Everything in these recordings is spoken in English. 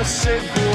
your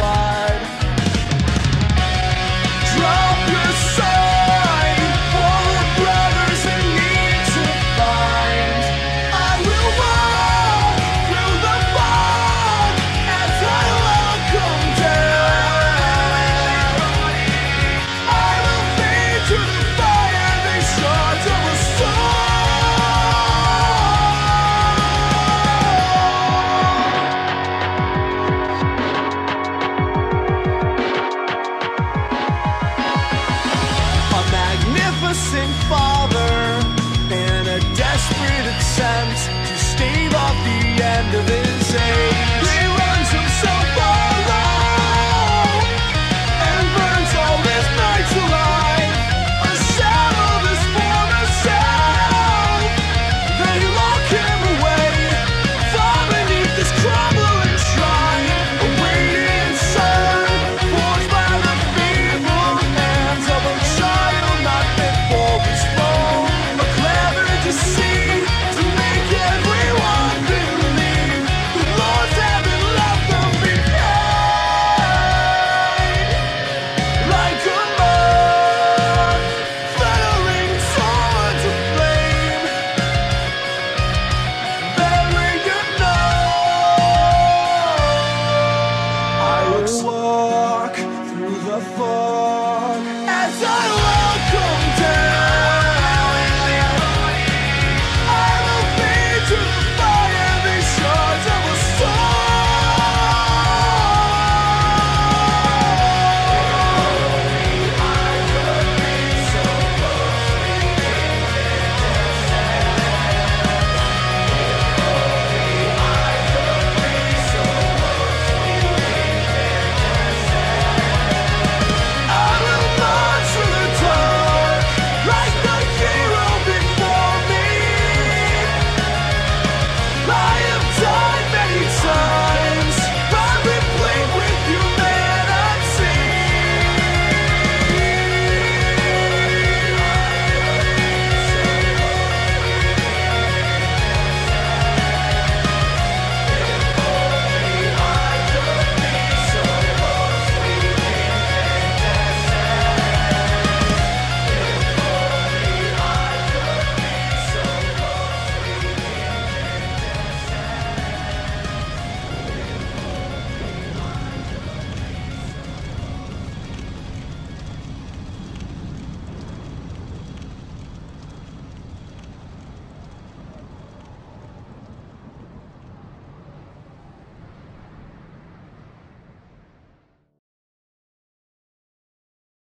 rising fall. for